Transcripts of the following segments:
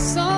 So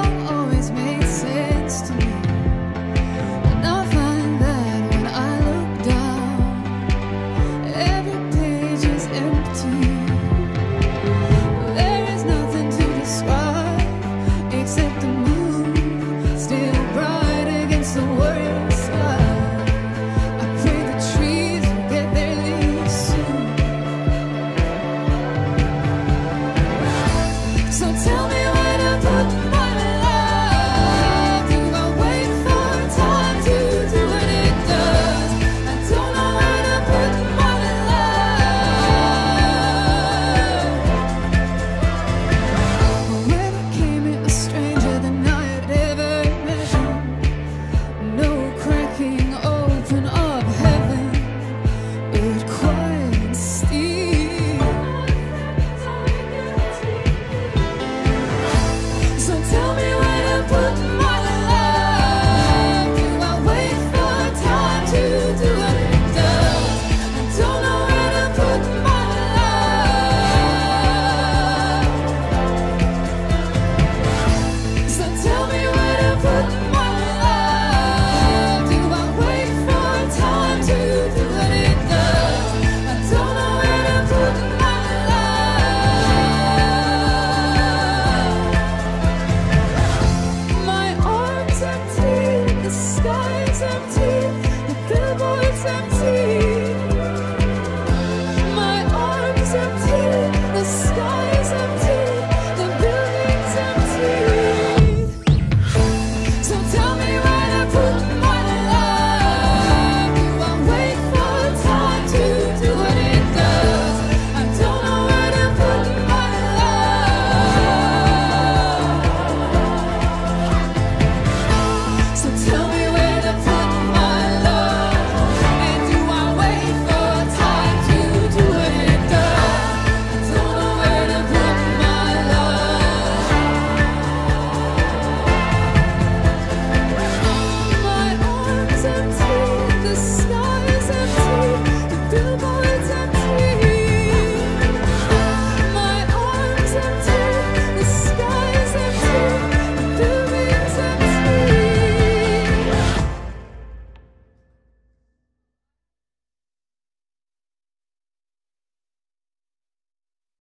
empty, the devil is empty.